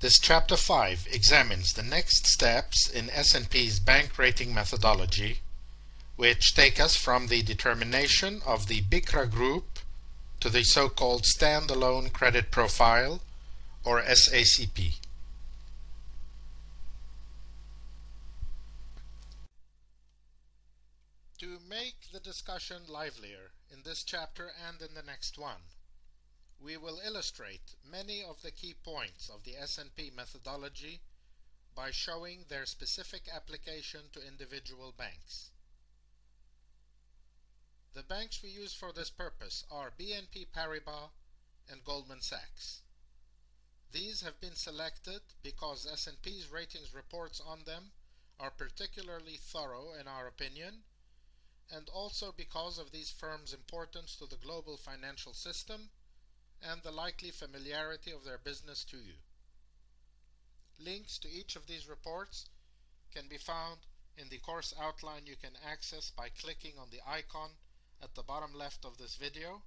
This Chapter 5 examines the next steps in S&P's bank rating methodology, which take us from the determination of the BICRA group to the so-called standalone credit profile, or SACP. To make the discussion livelier in this chapter and in the next one, we will illustrate many of the key points of the S&P methodology by showing their specific application to individual banks. The banks we use for this purpose are BNP Paribas and Goldman Sachs. These have been selected because S&P's ratings reports on them are particularly thorough in our opinion and also because of these firms' importance to the global financial system and the likely familiarity of their business to you. Links to each of these reports can be found in the course outline you can access by clicking on the icon at the bottom left of this video,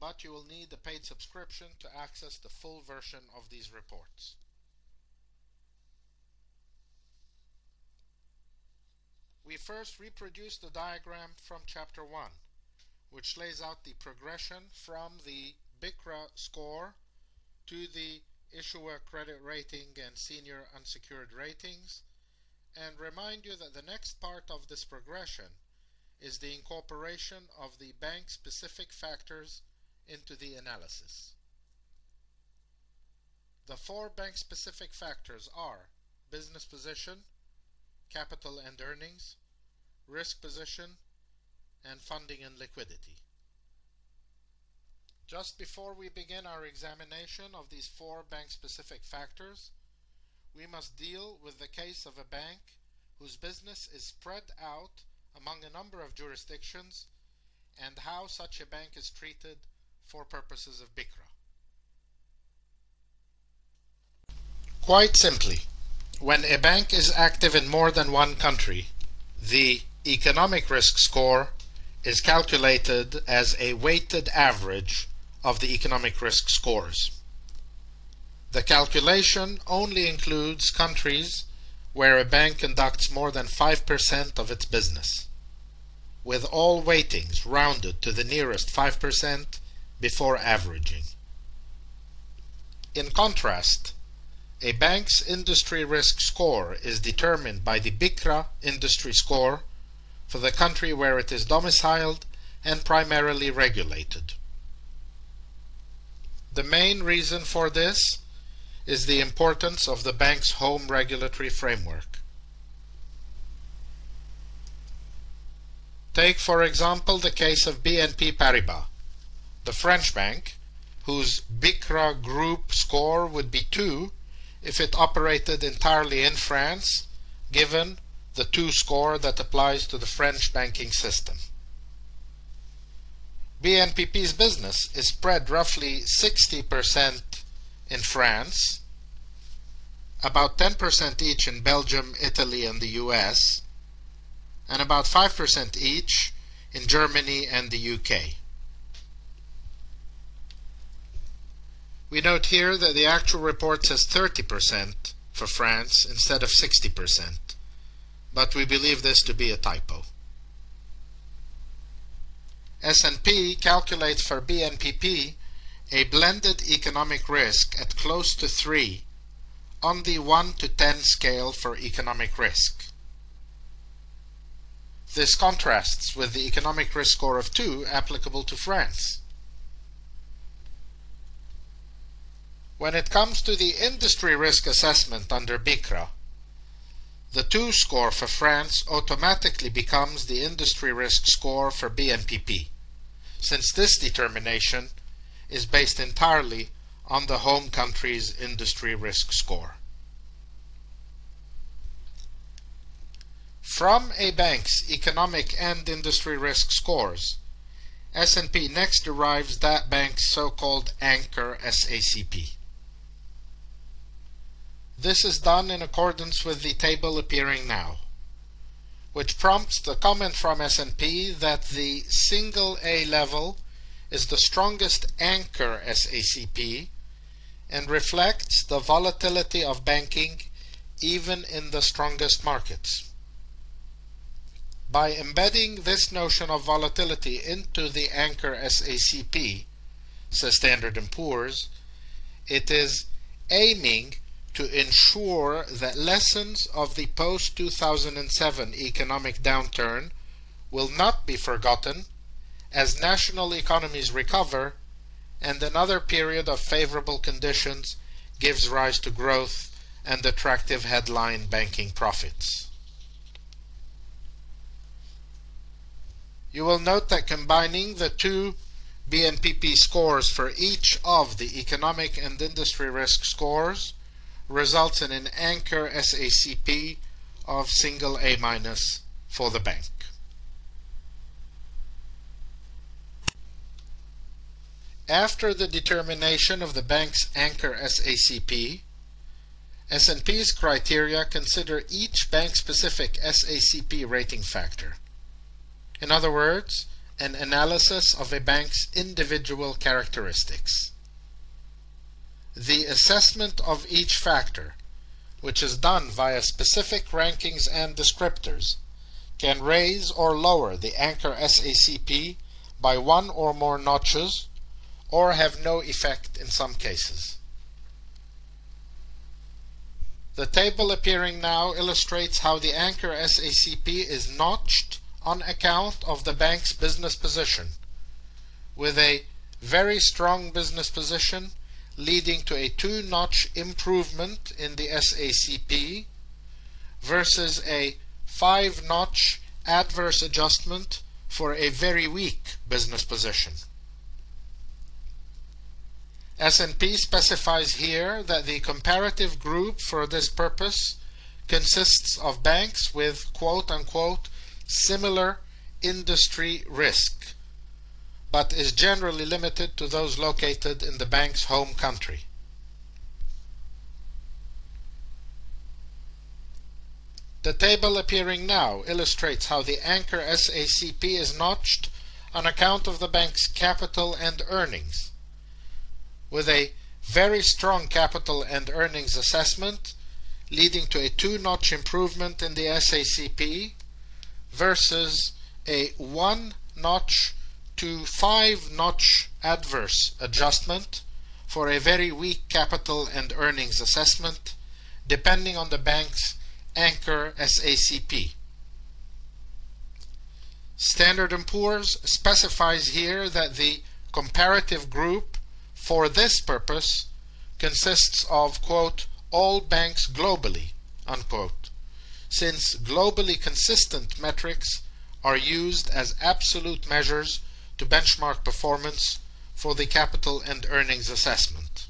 but you will need a paid subscription to access the full version of these reports. We first reproduce the diagram from Chapter 1, which lays out the progression from the BICRA score to the issuer credit rating and senior unsecured ratings and remind you that the next part of this progression is the incorporation of the bank specific factors into the analysis. The four bank specific factors are business position, capital and earnings, risk position, and funding and liquidity. Just before we begin our examination of these four bank-specific factors, we must deal with the case of a bank whose business is spread out among a number of jurisdictions and how such a bank is treated for purposes of BICRA. Quite simply, when a bank is active in more than one country, the economic risk score is calculated as a weighted average of the economic risk scores. The calculation only includes countries where a bank conducts more than 5% of its business, with all weightings rounded to the nearest 5% before averaging. In contrast, a bank's industry risk score is determined by the BICRA industry score for the country where it is domiciled and primarily regulated. The main reason for this is the importance of the bank's home regulatory framework. Take, for example, the case of BNP Paribas, the French bank, whose BICRA group score would be 2 if it operated entirely in France, given the 2 score that applies to the French banking system. BNPP's business is spread roughly 60% in France, about 10% each in Belgium, Italy, and the US, and about 5% each in Germany and the UK. We note here that the actual report says 30% for France instead of 60%, but we believe this to be a typo. S&P calculates for BNPP a blended economic risk at close to 3 on the 1 to 10 scale for economic risk. This contrasts with the economic risk score of 2 applicable to France. When it comes to the industry risk assessment under BICRA, the 2 score for France automatically becomes the industry risk score for BNPP since this determination is based entirely on the home country's industry risk score. From a bank's economic and industry risk scores, S&P next derives that bank's so-called anchor SACP. This is done in accordance with the table appearing now which prompts the comment from S&P that the single A level is the strongest anchor SACP and reflects the volatility of banking even in the strongest markets. By embedding this notion of volatility into the anchor SACP, says Standard & Poor's, it is aiming to ensure that lessons of the post-2007 economic downturn will not be forgotten as national economies recover and another period of favorable conditions gives rise to growth and attractive headline banking profits. You will note that combining the two BNPP scores for each of the economic and industry risk scores results in an anchor SACP of single A minus for the bank. After the determination of the bank's anchor SACP, S&P's criteria consider each bank-specific SACP rating factor. In other words, an analysis of a bank's individual characteristics. The assessment of each factor, which is done via specific rankings and descriptors, can raise or lower the anchor SACP by one or more notches or have no effect in some cases. The table appearing now illustrates how the anchor SACP is notched on account of the bank's business position, with a very strong business position leading to a two-notch improvement in the SACP versus a five-notch adverse adjustment for a very weak business position. S&P specifies here that the comparative group for this purpose consists of banks with quote-unquote similar industry risk, but is generally limited to those located in the bank's home country. The table appearing now illustrates how the anchor SACP is notched on account of the bank's capital and earnings with a very strong capital and earnings assessment leading to a two-notch improvement in the SACP versus a one-notch to five-notch adverse adjustment for a very weak capital and earnings assessment depending on the bank's anchor SACP. Standard & Poor's specifies here that the comparative group for this purpose consists of, quote, all banks globally, unquote, since globally consistent metrics are used as absolute measures to benchmark performance for the capital and earnings assessment.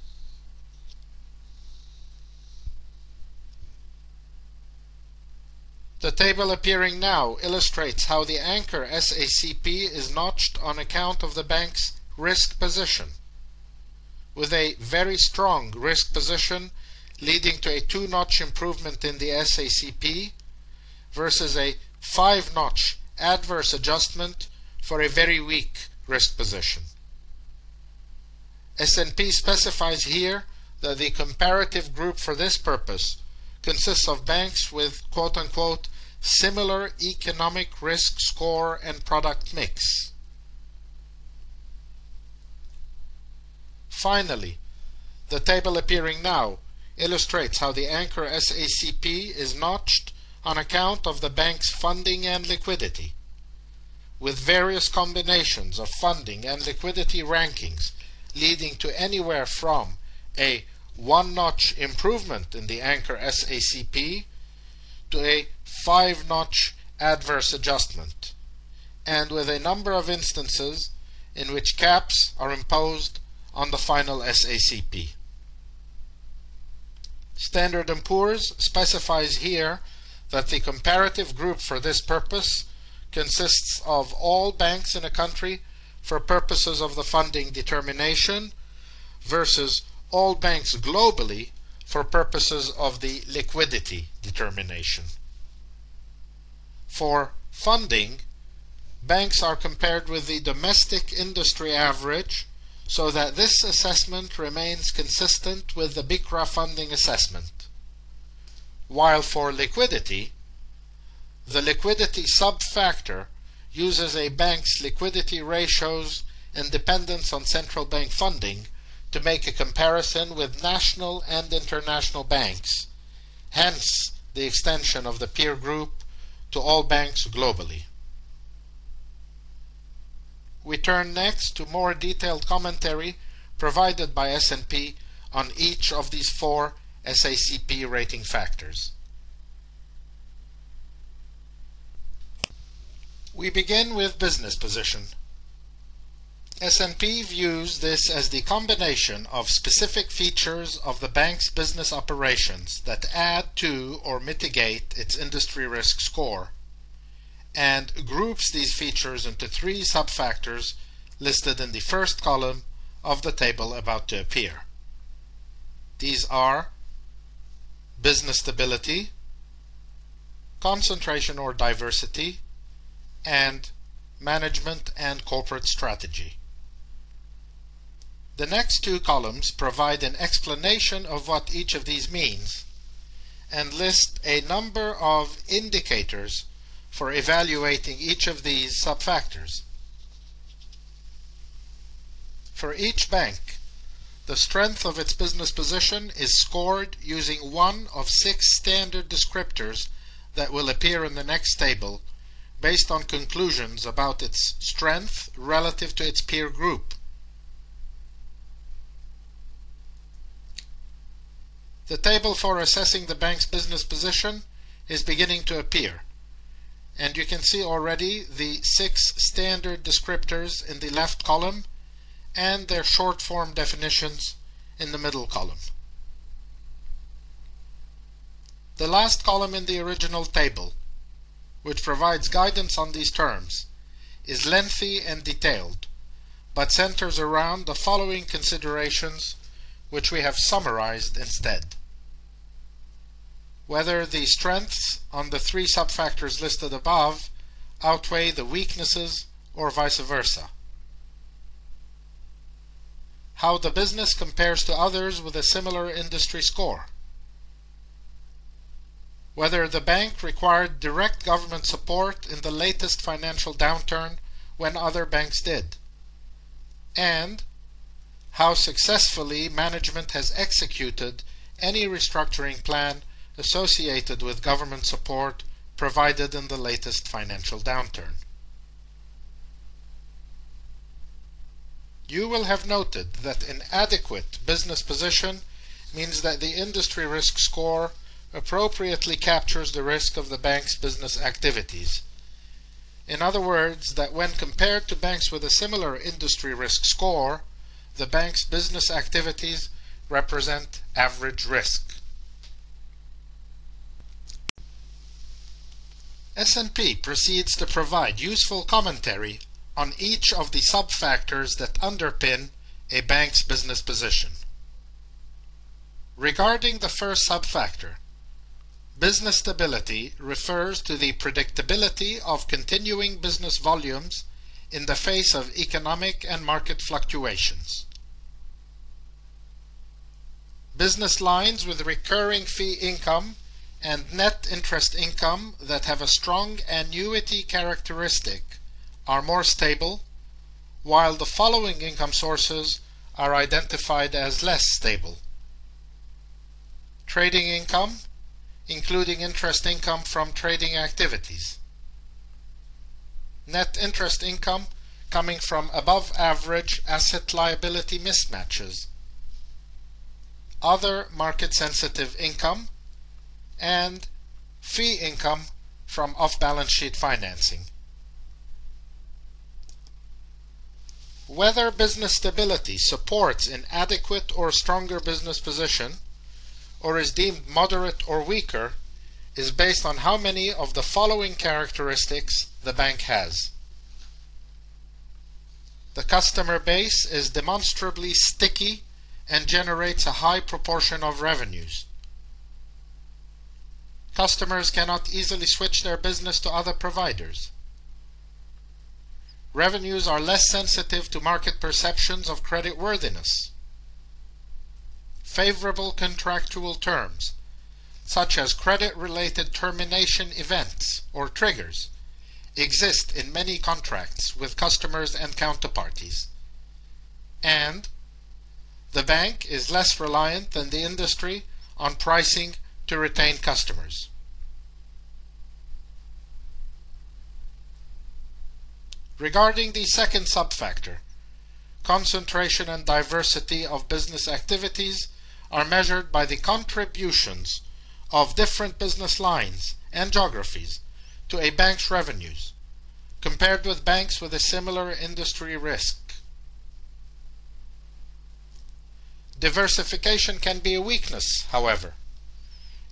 The table appearing now illustrates how the anchor SACP is notched on account of the bank's risk position with a very strong risk position leading to a two-notch improvement in the SACP versus a five-notch adverse adjustment for a very weak risk position. S&P specifies here that the comparative group for this purpose consists of banks with quote-unquote similar economic risk score and product mix. Finally, the table appearing now illustrates how the anchor SACP is notched on account of the bank's funding and liquidity, with various combinations of funding and liquidity rankings leading to anywhere from a one-notch improvement in the anchor SACP to a five-notch adverse adjustment, and with a number of instances in which caps are imposed on the final SACP. Standard & Poor's specifies here that the comparative group for this purpose consists of all banks in a country for purposes of the funding determination versus all banks globally for purposes of the liquidity determination. For funding, banks are compared with the domestic industry average so that this assessment remains consistent with the BICRA funding assessment. While for liquidity, the liquidity sub-factor uses a bank's liquidity ratios and dependence on central bank funding to make a comparison with national and international banks, hence the extension of the peer group to all banks globally. We turn next to more detailed commentary provided by S&P on each of these four SACP rating factors. We begin with business position. S&P views this as the combination of specific features of the bank's business operations that add to or mitigate its industry risk score and groups these features into three subfactors listed in the first column of the table about to appear. These are business stability, concentration or diversity, and management and corporate strategy. The next two columns provide an explanation of what each of these means and list a number of indicators for evaluating each of these subfactors. For each bank, the strength of its business position is scored using one of six standard descriptors that will appear in the next table based on conclusions about its strength relative to its peer group. The table for assessing the bank's business position is beginning to appear. And you can see already the six standard descriptors in the left column and their short form definitions in the middle column. The last column in the original table which provides guidance on these terms, is lengthy and detailed, but centers around the following considerations which we have summarized instead. Whether the strengths on the three subfactors listed above outweigh the weaknesses or vice versa. How the business compares to others with a similar industry score whether the bank required direct government support in the latest financial downturn when other banks did, and how successfully management has executed any restructuring plan associated with government support provided in the latest financial downturn. You will have noted that inadequate business position means that the industry risk score appropriately captures the risk of the bank's business activities. In other words, that when compared to banks with a similar industry risk score, the bank's business activities represent average risk. S&P proceeds to provide useful commentary on each of the sub-factors that underpin a bank's business position. Regarding the first sub-factor, Business stability refers to the predictability of continuing business volumes in the face of economic and market fluctuations. Business lines with recurring fee income and net interest income that have a strong annuity characteristic are more stable, while the following income sources are identified as less stable. Trading income including interest income from trading activities. Net interest income coming from above average asset liability mismatches. Other market sensitive income and fee income from off balance sheet financing. Whether business stability supports an adequate or stronger business position or is deemed moderate or weaker is based on how many of the following characteristics the bank has. The customer base is demonstrably sticky and generates a high proportion of revenues. Customers cannot easily switch their business to other providers. revenues are less sensitive to market perceptions of creditworthiness. Favorable contractual terms, such as credit-related termination events or triggers, exist in many contracts with customers and counterparties. And the bank is less reliant than the industry on pricing to retain customers. Regarding the second subfactor, concentration and diversity of business activities are measured by the contributions of different business lines and geographies to a bank's revenues, compared with banks with a similar industry risk. Diversification can be a weakness, however.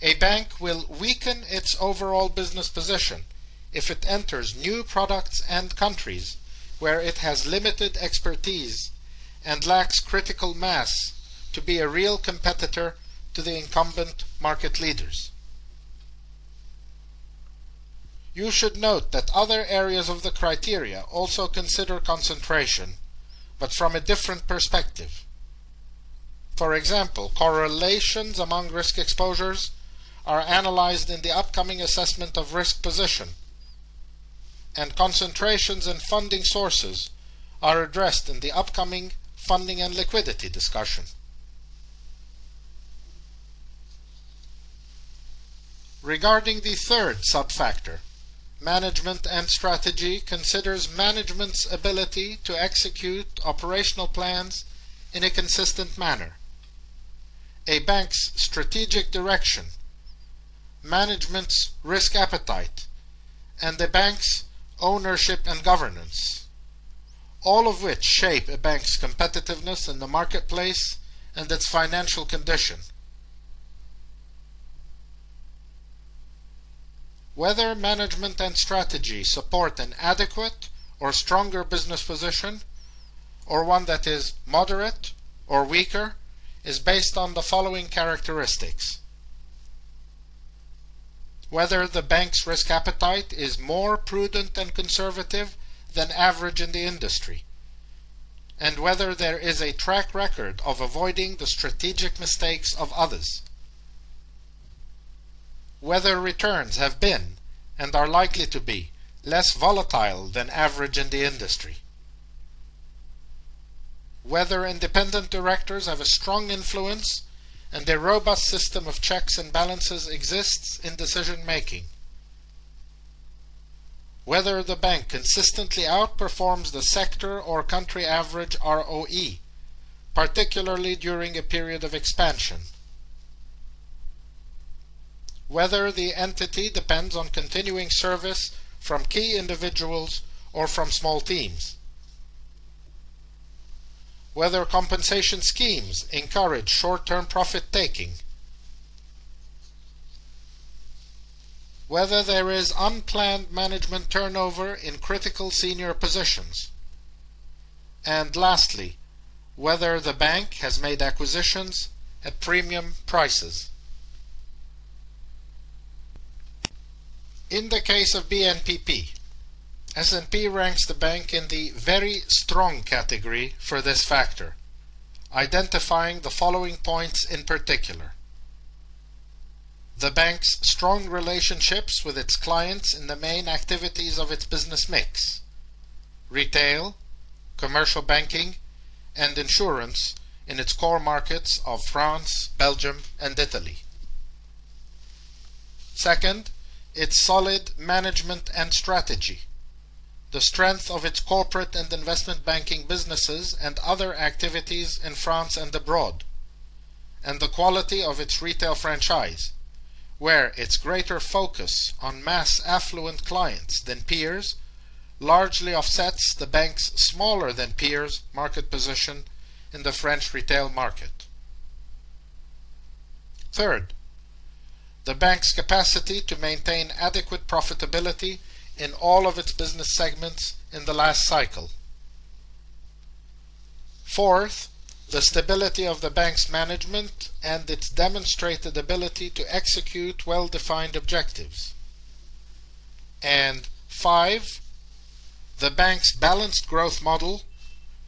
A bank will weaken its overall business position if it enters new products and countries where it has limited expertise and lacks critical mass to be a real competitor to the incumbent market leaders. You should note that other areas of the criteria also consider concentration, but from a different perspective. For example, correlations among risk exposures are analyzed in the upcoming assessment of risk position and concentrations and funding sources are addressed in the upcoming funding and liquidity discussion. Regarding the third subfactor, management and strategy considers management's ability to execute operational plans in a consistent manner. A bank's strategic direction, management's risk appetite, and the bank's ownership and governance, all of which shape a bank's competitiveness in the marketplace and its financial condition. Whether management and strategy support an adequate or stronger business position, or one that is moderate or weaker, is based on the following characteristics. Whether the bank's risk appetite is more prudent and conservative than average in the industry, and whether there is a track record of avoiding the strategic mistakes of others, whether returns have been and are likely to be less volatile than average in the industry, whether independent directors have a strong influence and a robust system of checks and balances exists in decision making. Whether the bank consistently outperforms the sector or country average ROE, particularly during a period of expansion. Whether the entity depends on continuing service from key individuals or from small teams. Whether compensation schemes encourage short-term profit-taking, whether there is unplanned management turnover in critical senior positions, and lastly, whether the bank has made acquisitions at premium prices. In the case of BNPP, S&P ranks the bank in the very strong category for this factor, identifying the following points in particular. The bank's strong relationships with its clients in the main activities of its business mix retail, commercial banking, and insurance in its core markets of France, Belgium, and Italy. Second, its solid management and strategy the strength of its corporate and investment banking businesses and other activities in France and abroad, and the quality of its retail franchise, where its greater focus on mass affluent clients than peers largely offsets the bank's smaller than peers market position in the French retail market. Third, the bank's capacity to maintain adequate profitability in all of its business segments in the last cycle. Fourth, the stability of the bank's management and its demonstrated ability to execute well-defined objectives. And five, the bank's balanced growth model,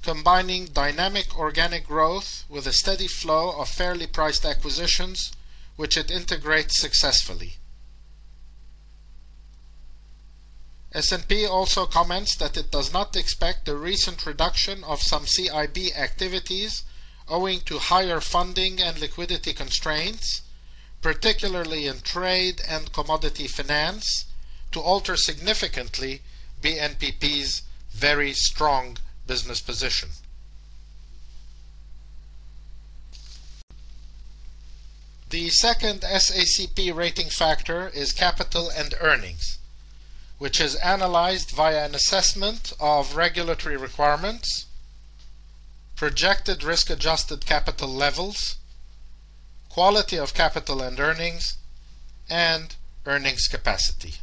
combining dynamic organic growth with a steady flow of fairly priced acquisitions, which it integrates successfully. S&P also comments that it does not expect the recent reduction of some CIB activities owing to higher funding and liquidity constraints, particularly in trade and commodity finance, to alter significantly BNPP's very strong business position. The second SACP rating factor is capital and earnings which is analyzed via an assessment of regulatory requirements, projected risk-adjusted capital levels, quality of capital and earnings, and earnings capacity.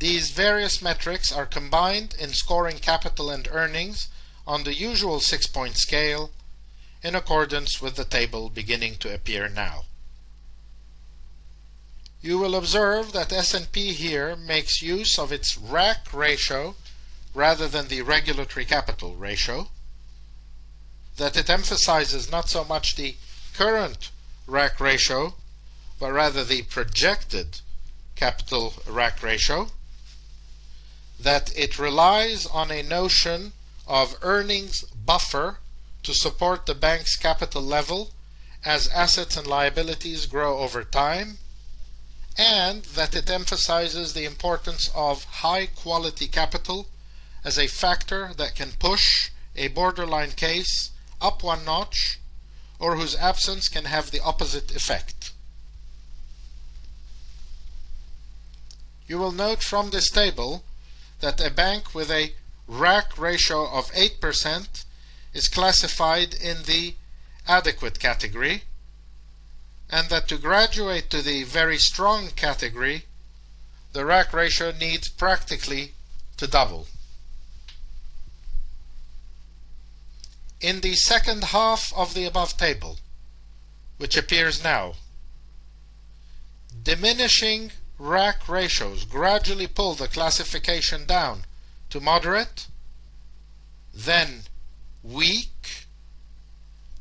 These various metrics are combined in scoring capital and earnings on the usual six-point scale in accordance with the table beginning to appear now. You will observe that S&P here makes use of its RAC ratio rather than the regulatory capital ratio, that it emphasizes not so much the current RAC ratio, but rather the projected capital RAC ratio, that it relies on a notion of earnings buffer to support the bank's capital level as assets and liabilities grow over time, and that it emphasizes the importance of high quality capital as a factor that can push a borderline case up one notch or whose absence can have the opposite effect. You will note from this table that a bank with a RAC ratio of 8% is classified in the adequate category and that to graduate to the very strong category, the RAC ratio needs practically to double. In the second half of the above table, which appears now, diminishing RAC ratios gradually pull the classification down to moderate, then weak,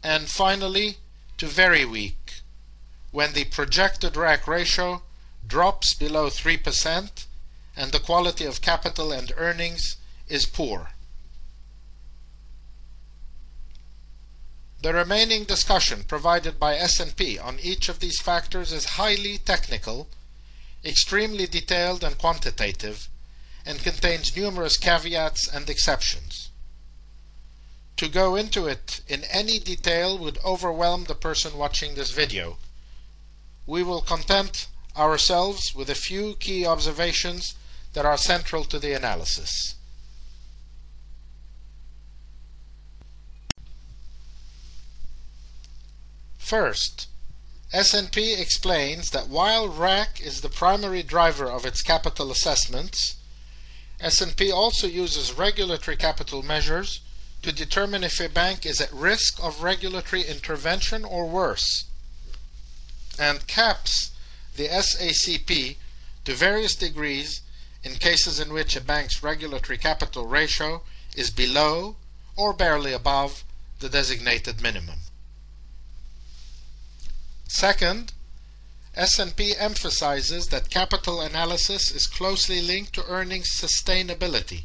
and finally to very weak when the projected RAC ratio drops below 3% and the quality of capital and earnings is poor. The remaining discussion provided by S&P on each of these factors is highly technical, extremely detailed and quantitative, and contains numerous caveats and exceptions. To go into it in any detail would overwhelm the person watching this video, we will content ourselves with a few key observations that are central to the analysis. First, S&P explains that while RAC is the primary driver of its capital assessments, S&P also uses regulatory capital measures to determine if a bank is at risk of regulatory intervention or worse and caps the SACP to various degrees in cases in which a bank's regulatory capital ratio is below or barely above the designated minimum. Second, S&P emphasizes that capital analysis is closely linked to earnings sustainability,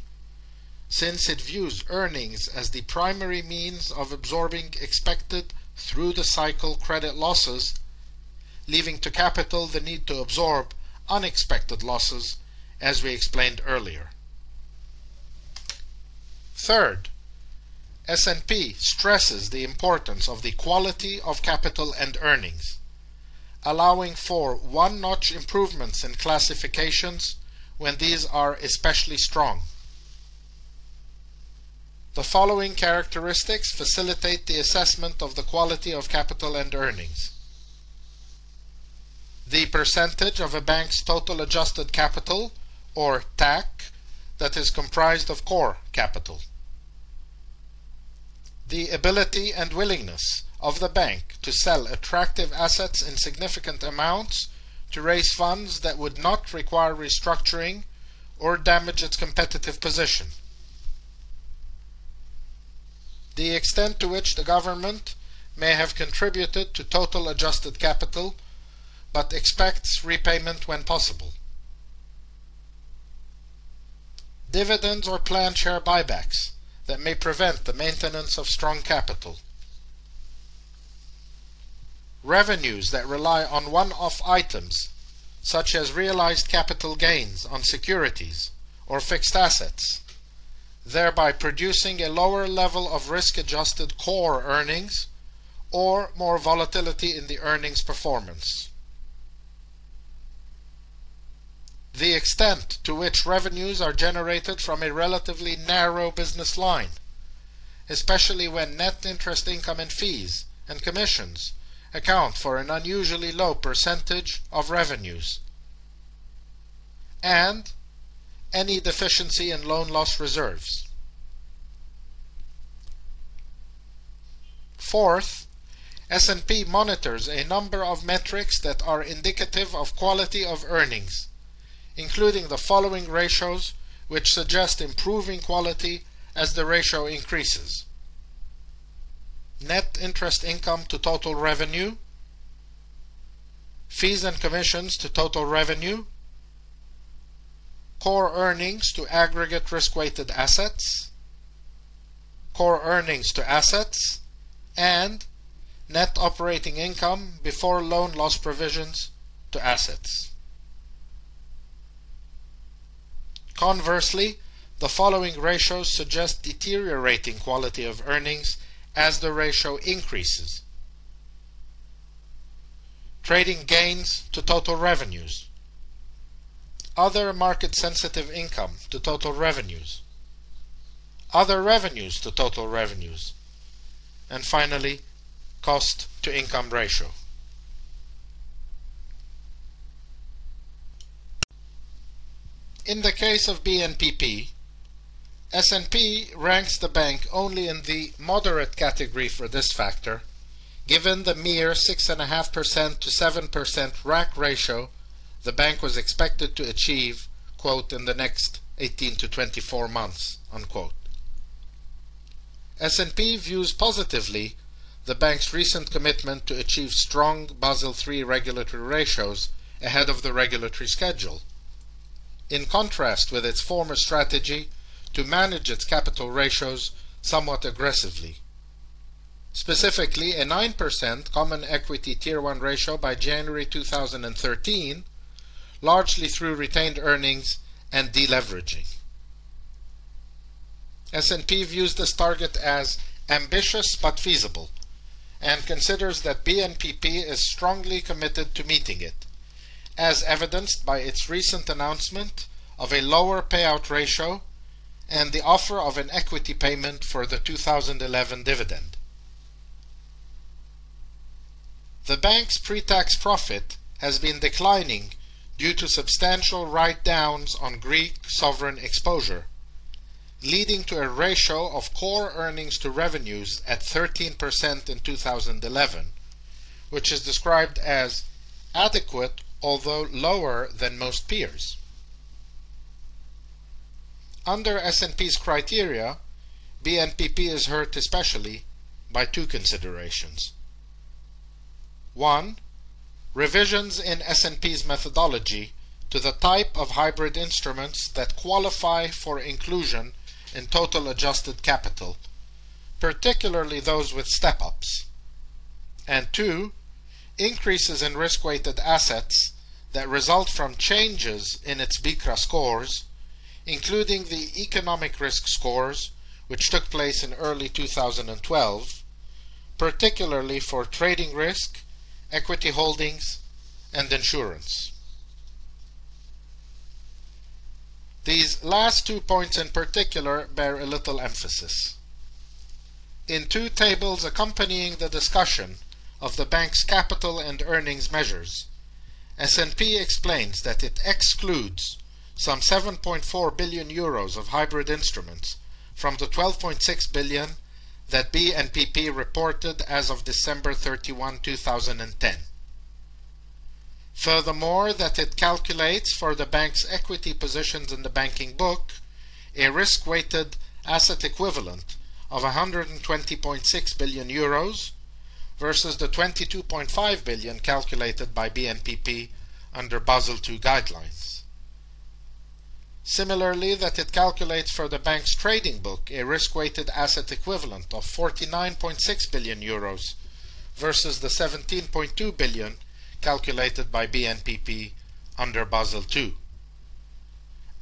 since it views earnings as the primary means of absorbing expected through the cycle credit losses leaving to capital the need to absorb unexpected losses, as we explained earlier. Third, S&P stresses the importance of the quality of capital and earnings, allowing for one-notch improvements in classifications when these are especially strong. The following characteristics facilitate the assessment of the quality of capital and earnings the percentage of a bank's total adjusted capital, or TAC, that is comprised of core capital. The ability and willingness of the bank to sell attractive assets in significant amounts to raise funds that would not require restructuring or damage its competitive position. The extent to which the government may have contributed to total adjusted capital but expects repayment when possible. Dividends or planned share buybacks that may prevent the maintenance of strong capital. Revenues that rely on one-off items such as realized capital gains on securities or fixed assets, thereby producing a lower level of risk-adjusted core earnings or more volatility in the earnings performance. The extent to which revenues are generated from a relatively narrow business line, especially when net interest income and fees and commissions account for an unusually low percentage of revenues, and any deficiency in loan loss reserves. Fourth, S&P monitors a number of metrics that are indicative of quality of earnings, including the following ratios which suggest improving quality as the ratio increases. Net interest income to total revenue, fees and commissions to total revenue, core earnings to aggregate risk-weighted assets, core earnings to assets, and net operating income before loan loss provisions to assets. Conversely, the following ratios suggest deteriorating quality of earnings as the ratio increases. Trading gains to total revenues. Other market-sensitive income to total revenues. Other revenues to total revenues. And finally, cost to income ratio. In the case of BNPP, S&P ranks the bank only in the moderate category for this factor, given the mere 6.5% to 7% RAC ratio the bank was expected to achieve, quote, in the next 18 to 24 months, unquote. S&P views positively the bank's recent commitment to achieve strong Basel III regulatory ratios ahead of the regulatory schedule, in contrast with its former strategy to manage its capital ratios somewhat aggressively. Specifically, a 9% Common Equity Tier 1 ratio by January 2013, largely through retained earnings and deleveraging. S&P views this target as ambitious but feasible and considers that BNPP is strongly committed to meeting it, as evidenced by its recent announcement of a lower payout ratio and the offer of an equity payment for the 2011 dividend. The bank's pre-tax profit has been declining due to substantial write-downs on Greek sovereign exposure, leading to a ratio of core earnings to revenues at 13% in 2011, which is described as adequate although lower than most peers. Under S&P's criteria, BNPP is hurt especially by two considerations. One, revisions in S&P's methodology to the type of hybrid instruments that qualify for inclusion in total adjusted capital, particularly those with step-ups. And two, increases in risk-weighted assets that result from changes in its BICRA scores, including the economic risk scores, which took place in early 2012, particularly for trading risk, equity holdings, and insurance. These last two points in particular bear a little emphasis. In two tables accompanying the discussion of the bank's capital and earnings measures, S&P explains that it excludes some 7.4 billion euros of hybrid instruments from the 12.6 billion that BNPP reported as of December 31, 2010. Furthermore, that it calculates for the bank's equity positions in the banking book a risk-weighted asset equivalent of 120.6 billion euros versus the 22.5 billion calculated by BNPP under Basel II guidelines. Similarly, that it calculates for the bank's trading book a risk-weighted asset equivalent of 49.6 billion euros versus the 17.2 billion calculated by BNPP under Basel II.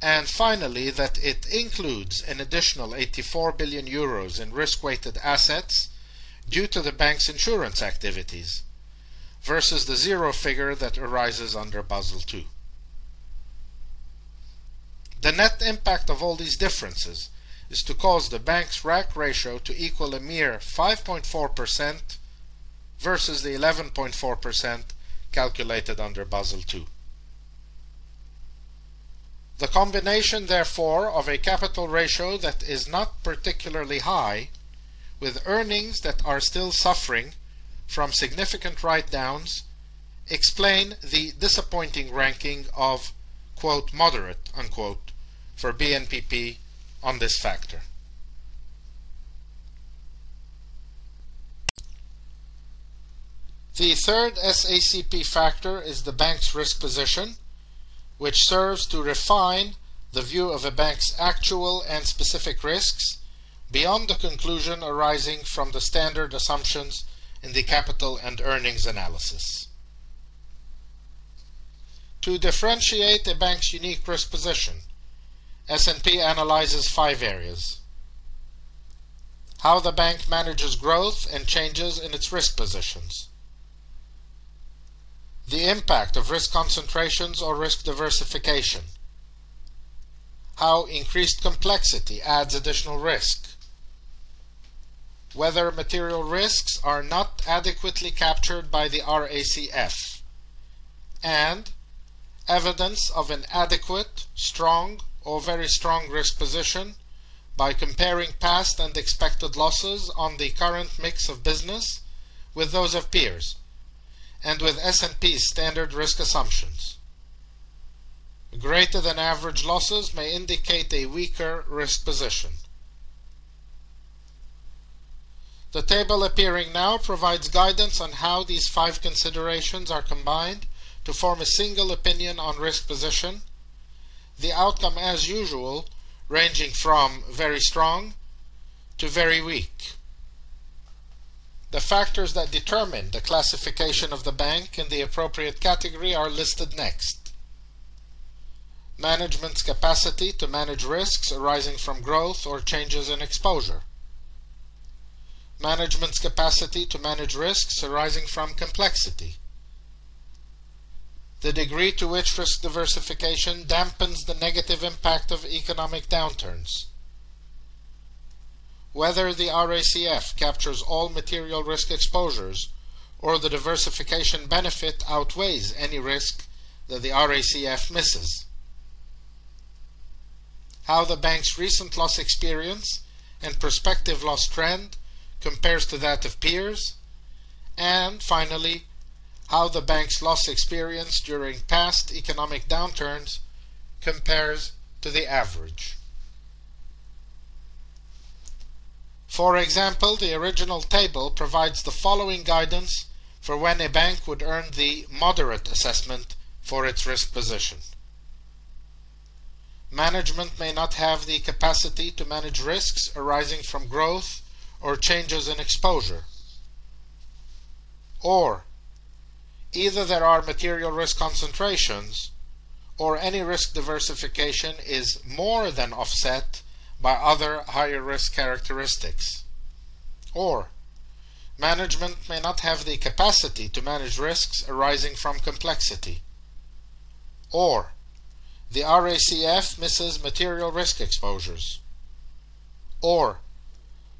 And finally, that it includes an additional 84 billion euros in risk-weighted assets due to the bank's insurance activities versus the zero figure that arises under Basel II. The net impact of all these differences is to cause the bank's RAC ratio to equal a mere 5.4% versus the 11.4% calculated under Basel II. The combination, therefore, of a capital ratio that is not particularly high with earnings that are still suffering from significant write-downs explain the disappointing ranking of quote moderate unquote for BNPP on this factor. The third SACP factor is the bank's risk position, which serves to refine the view of a bank's actual and specific risks beyond the conclusion arising from the standard assumptions in the capital and earnings analysis. To differentiate a bank's unique risk position, S&P analyzes five areas. How the bank manages growth and changes in its risk positions. The impact of risk concentrations or risk diversification. How increased complexity adds additional risk whether material risks are not adequately captured by the RACF, and evidence of an adequate, strong, or very strong risk position by comparing past and expected losses on the current mix of business with those of peers, and with S&P's standard risk assumptions. Greater than average losses may indicate a weaker risk position. The table appearing now provides guidance on how these five considerations are combined to form a single opinion on risk position. The outcome, as usual, ranging from very strong to very weak. The factors that determine the classification of the bank in the appropriate category are listed next. Management's capacity to manage risks arising from growth or changes in exposure management's capacity to manage risks arising from complexity, the degree to which risk diversification dampens the negative impact of economic downturns, whether the RACF captures all material risk exposures or the diversification benefit outweighs any risk that the RACF misses, how the bank's recent loss experience and prospective loss trend compares to that of peers, and finally, how the bank's loss experience during past economic downturns compares to the average. For example, the original table provides the following guidance for when a bank would earn the moderate assessment for its risk position. Management may not have the capacity to manage risks arising from growth or changes in exposure. Or, either there are material risk concentrations or any risk diversification is more than offset by other higher risk characteristics. Or, management may not have the capacity to manage risks arising from complexity. Or, the RACF misses material risk exposures. Or,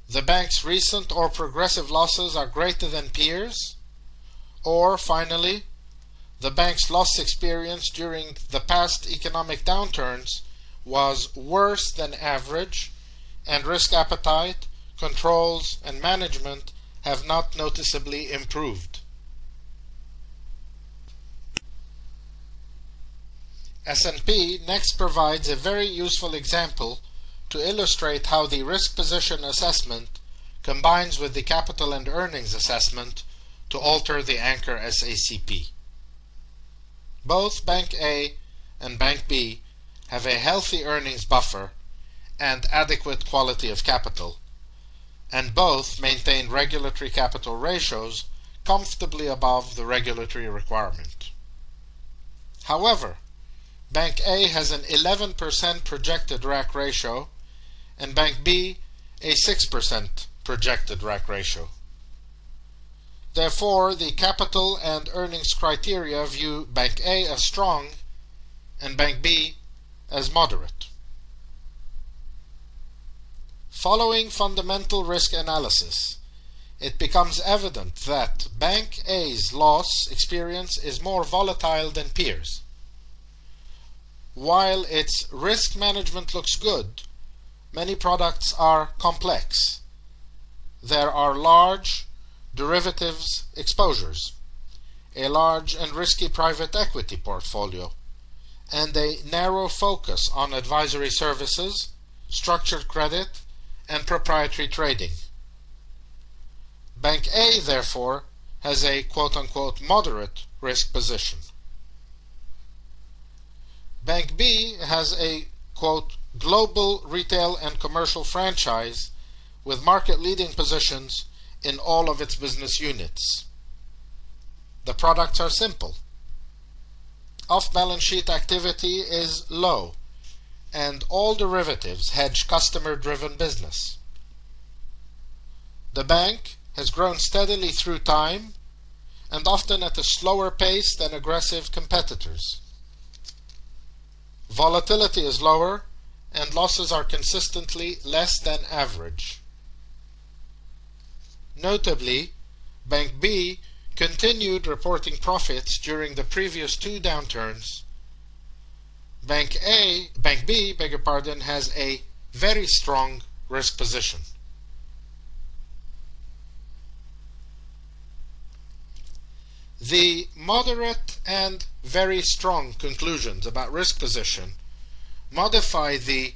the bank's recent or progressive losses are greater than peers, or finally, the bank's loss experience during the past economic downturns was worse than average, and risk appetite, controls, and management have not noticeably improved. S&P next provides a very useful example to illustrate how the risk position assessment combines with the capital and earnings assessment to alter the anchor SACP. Both Bank A and Bank B have a healthy earnings buffer and adequate quality of capital, and both maintain regulatory capital ratios comfortably above the regulatory requirement. However, Bank A has an 11% projected RAC ratio and Bank B a 6% projected RAC ratio. Therefore, the capital and earnings criteria view Bank A as strong and Bank B as moderate. Following fundamental risk analysis, it becomes evident that Bank A's loss experience is more volatile than peers. While its risk management looks good, many products are complex. There are large derivatives exposures, a large and risky private equity portfolio, and a narrow focus on advisory services, structured credit, and proprietary trading. Bank A, therefore, has a quote-unquote moderate risk position. Bank B has a quote global retail and commercial franchise with market leading positions in all of its business units. The products are simple. Off-balance sheet activity is low, and all derivatives hedge customer-driven business. The bank has grown steadily through time and often at a slower pace than aggressive competitors. Volatility is lower and losses are consistently less than average. Notably, Bank B continued reporting profits during the previous two downturns. Bank A, Bank B, beg your pardon, has a very strong risk position. The moderate and very strong conclusions about risk position modify the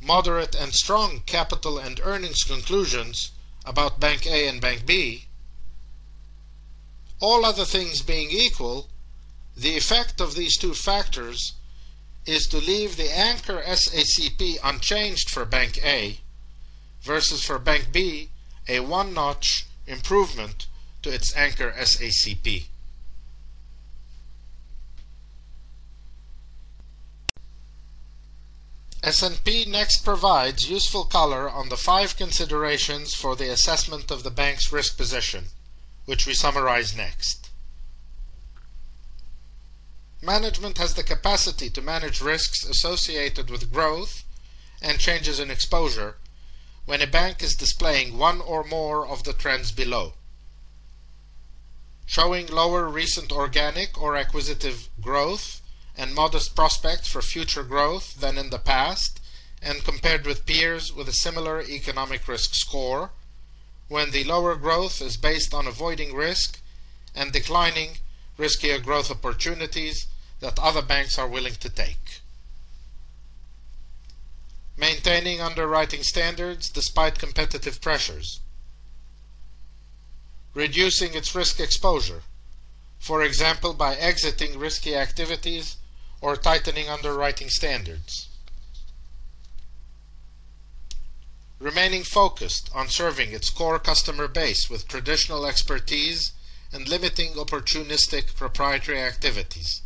moderate and strong capital and earnings conclusions about Bank A and Bank B, all other things being equal, the effect of these two factors is to leave the anchor SACP unchanged for Bank A versus for Bank B a one-notch improvement to its anchor SACP. S&P next provides useful color on the five considerations for the assessment of the bank's risk position, which we summarize next. Management has the capacity to manage risks associated with growth and changes in exposure when a bank is displaying one or more of the trends below. Showing lower recent organic or acquisitive growth and modest prospects for future growth than in the past and compared with peers with a similar economic risk score, when the lower growth is based on avoiding risk and declining riskier growth opportunities that other banks are willing to take. Maintaining underwriting standards despite competitive pressures. Reducing its risk exposure, for example by exiting risky activities or tightening underwriting standards. Remaining focused on serving its core customer base with traditional expertise and limiting opportunistic proprietary activities.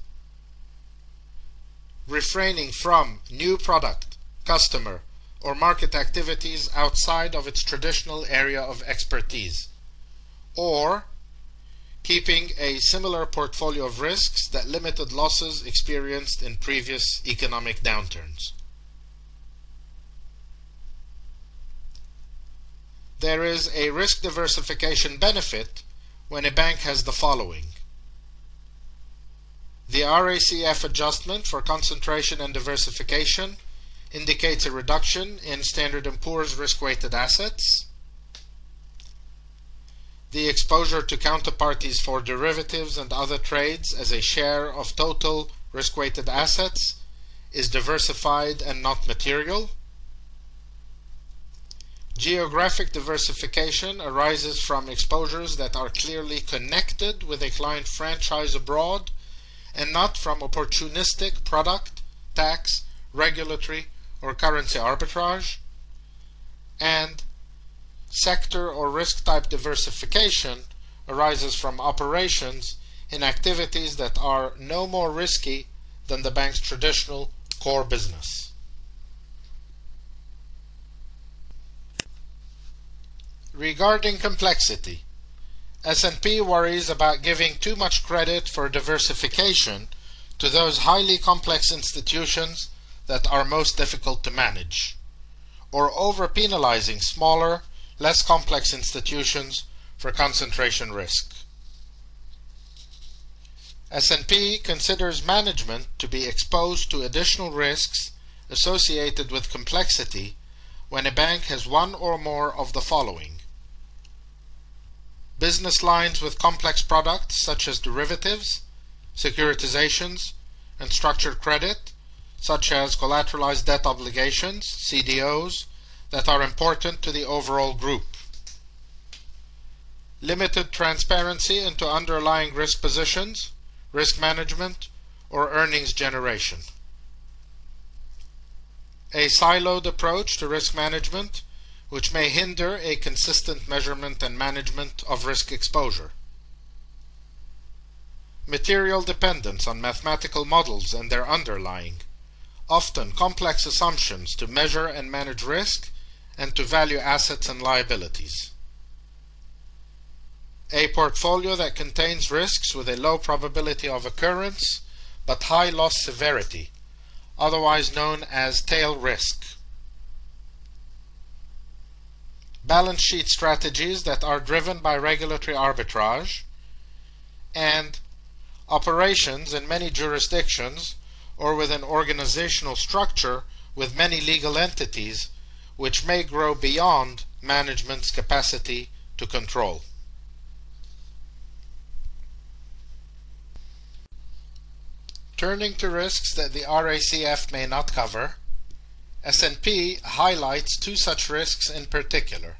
Refraining from new product, customer, or market activities outside of its traditional area of expertise. Or keeping a similar portfolio of risks that limited losses experienced in previous economic downturns. There is a risk diversification benefit when a bank has the following. The RACF adjustment for concentration and diversification indicates a reduction in Standard & Poor's risk-weighted assets the exposure to counterparties for derivatives and other trades as a share of total risk-weighted assets is diversified and not material. Geographic diversification arises from exposures that are clearly connected with a client franchise abroad and not from opportunistic product, tax, regulatory, or currency arbitrage. And sector or risk type diversification arises from operations in activities that are no more risky than the bank's traditional core business. Regarding complexity, S&P worries about giving too much credit for diversification to those highly complex institutions that are most difficult to manage, or over penalizing smaller, less complex institutions for concentration risk. S&P considers management to be exposed to additional risks associated with complexity when a bank has one or more of the following. Business lines with complex products such as derivatives, securitizations, and structured credit, such as collateralized debt obligations, CDOs, that are important to the overall group. Limited transparency into underlying risk positions, risk management, or earnings generation. A siloed approach to risk management, which may hinder a consistent measurement and management of risk exposure. Material dependence on mathematical models and their underlying, often complex assumptions to measure and manage risk and to value assets and liabilities a portfolio that contains risks with a low probability of occurrence but high loss severity, otherwise known as tail risk. Balance sheet strategies that are driven by regulatory arbitrage and operations in many jurisdictions or with an organizational structure with many legal entities which may grow beyond management's capacity to control. Turning to risks that the RACF may not cover, S&P highlights two such risks in particular.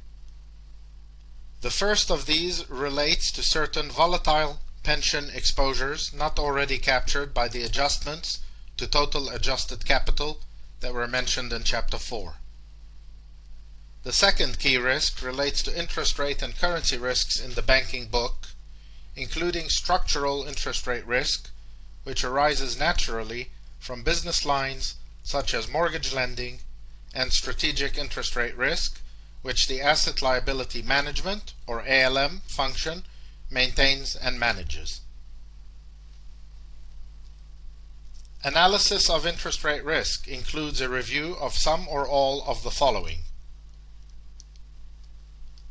The first of these relates to certain volatile pension exposures not already captured by the adjustments to total adjusted capital that were mentioned in Chapter 4. The second key risk relates to interest rate and currency risks in the banking book, including structural interest rate risk, which arises naturally from business lines such as mortgage lending and strategic interest rate risk, which the Asset Liability Management, or ALM, function maintains and manages. Analysis of interest rate risk includes a review of some or all of the following.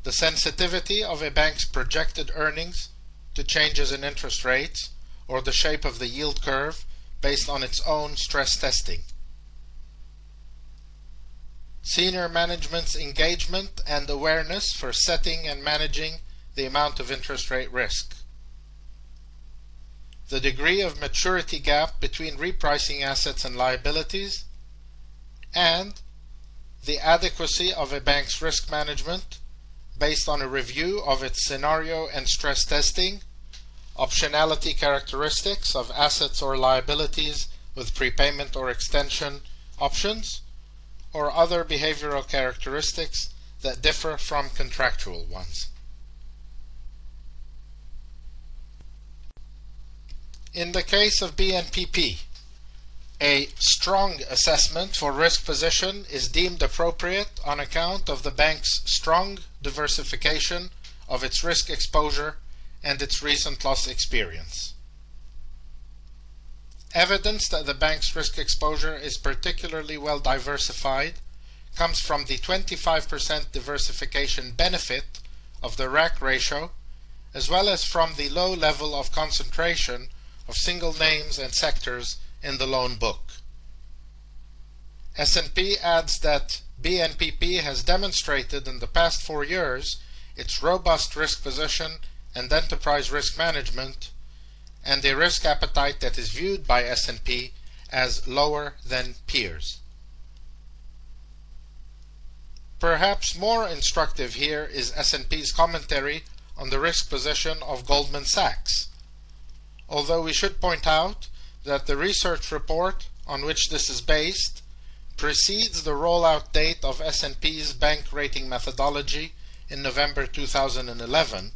The sensitivity of a bank's projected earnings to changes in interest rates or the shape of the yield curve based on its own stress testing. Senior management's engagement and awareness for setting and managing the amount of interest rate risk. The degree of maturity gap between repricing assets and liabilities, and the adequacy of a bank's risk management based on a review of its scenario and stress testing optionality characteristics of assets or liabilities with prepayment or extension options, or other behavioral characteristics that differ from contractual ones. In the case of BNPP, a strong assessment for risk position is deemed appropriate on account of the bank's strong diversification of its risk exposure and its recent loss experience. Evidence that the bank's risk exposure is particularly well diversified comes from the 25% diversification benefit of the RAC ratio, as well as from the low level of concentration of single names and sectors in the loan book. S&P adds that BNPP has demonstrated in the past four years its robust risk position and enterprise risk management and a risk appetite that is viewed by S&P as lower than peers. Perhaps more instructive here is S&P's commentary on the risk position of Goldman Sachs. Although we should point out that the research report on which this is based precedes the rollout date of S&P's bank rating methodology in November 2011,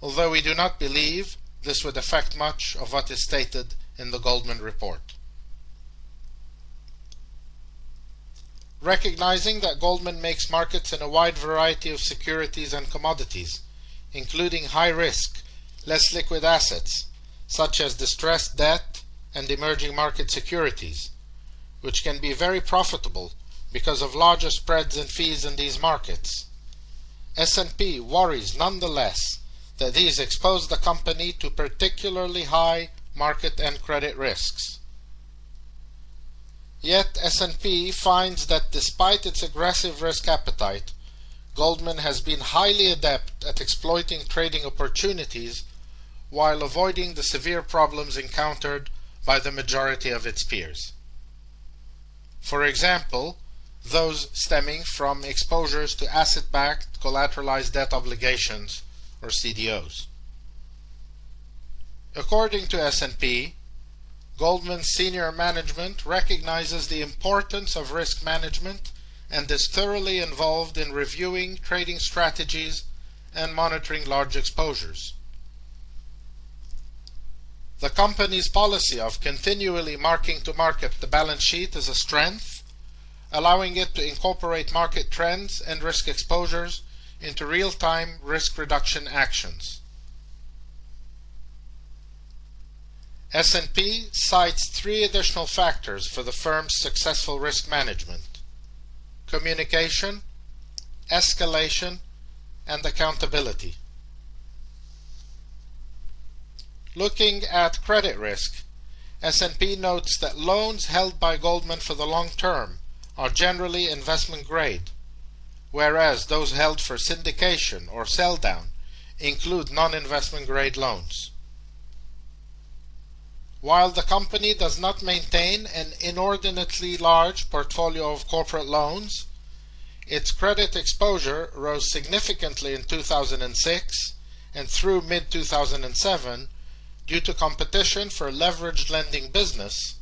although we do not believe this would affect much of what is stated in the Goldman report. recognizing that Goldman makes markets in a wide variety of securities and commodities, including high risk, less liquid assets, such as distressed debt and emerging market securities, which can be very profitable because of larger spreads and fees in these markets. S&P worries nonetheless that these expose the company to particularly high market and credit risks. Yet S&P finds that despite its aggressive risk appetite, Goldman has been highly adept at exploiting trading opportunities while avoiding the severe problems encountered by the majority of its peers. For example, those stemming from exposures to asset-backed collateralized debt obligations or CDOs. According to S&P, Goldman's senior management recognizes the importance of risk management and is thoroughly involved in reviewing trading strategies and monitoring large exposures. The company's policy of continually marking to market the balance sheet is a strength, allowing it to incorporate market trends and risk exposures into real-time risk reduction actions. S&P cites three additional factors for the firm's successful risk management. Communication, escalation, and accountability. Looking at credit risk, S&P notes that loans held by Goldman for the long term are generally investment grade, whereas those held for syndication or sell down include non-investment grade loans. While the company does not maintain an inordinately large portfolio of corporate loans, its credit exposure rose significantly in 2006 and through mid-2007 due to competition for leveraged lending business,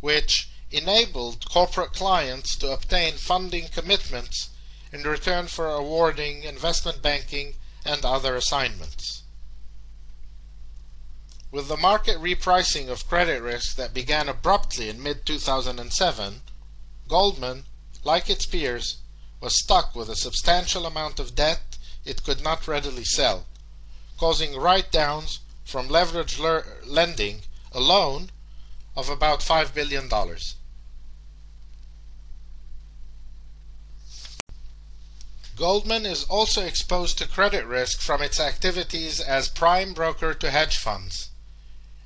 which enabled corporate clients to obtain funding commitments in return for awarding investment banking and other assignments. With the market repricing of credit risk that began abruptly in mid-2007, Goldman, like its peers, was stuck with a substantial amount of debt it could not readily sell, causing write-downs from leverage lending alone of about $5 billion. Goldman is also exposed to credit risk from its activities as prime broker to hedge funds